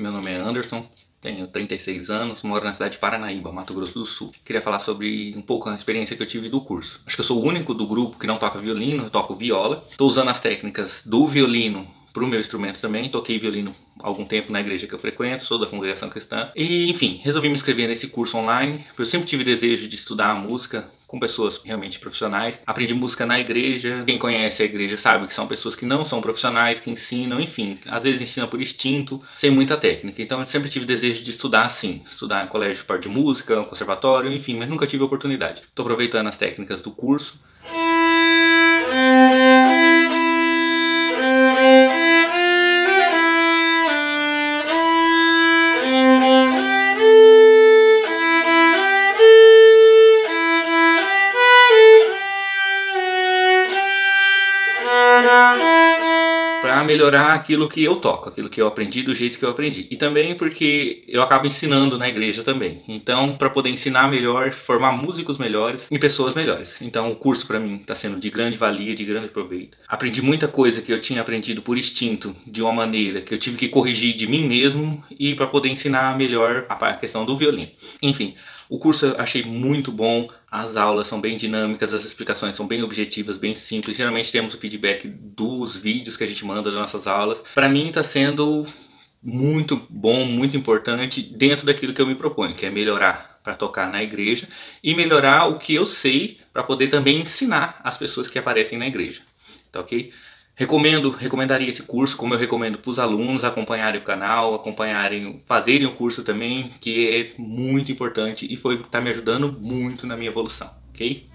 Meu nome é Anderson, tenho 36 anos, moro na cidade de Paranaíba, Mato Grosso do Sul. Queria falar sobre um pouco a experiência que eu tive do curso. Acho que eu sou o único do grupo que não toca violino, eu toco viola. Estou usando as técnicas do violino para o meu instrumento também. Toquei violino há algum tempo na igreja que eu frequento, sou da congregação cristã. E, enfim, resolvi me inscrever nesse curso online, porque eu sempre tive desejo de estudar música, com pessoas realmente profissionais. Aprendi música na igreja. Quem conhece a igreja sabe que são pessoas que não são profissionais, que ensinam, enfim, às vezes ensinam por instinto, sem muita técnica. Então eu sempre tive desejo de estudar assim, estudar em colégio de música, conservatório, enfim, mas nunca tive oportunidade. Estou aproveitando as técnicas do curso para melhorar aquilo que eu toco, aquilo que eu aprendi do jeito que eu aprendi. E também porque eu acabo ensinando na igreja também. Então, para poder ensinar melhor, formar músicos melhores e pessoas melhores. Então, o curso para mim está sendo de grande valia, de grande proveito. Aprendi muita coisa que eu tinha aprendido por instinto, de uma maneira que eu tive que corrigir de mim mesmo e para poder ensinar melhor a questão do violino. Enfim, o curso eu achei muito bom, as aulas são bem dinâmicas, as explicações são bem objetivas, bem simples. Geralmente temos o feedback dos vídeos que a gente manda das nossas aulas. Para mim está sendo muito bom, muito importante dentro daquilo que eu me proponho, que é melhorar para tocar na igreja e melhorar o que eu sei para poder também ensinar as pessoas que aparecem na igreja. Tá ok? Recomendo, recomendaria esse curso, como eu recomendo para os alunos acompanharem o canal, acompanharem, fazerem o curso também, que é muito importante e foi tá me ajudando muito na minha evolução, ok?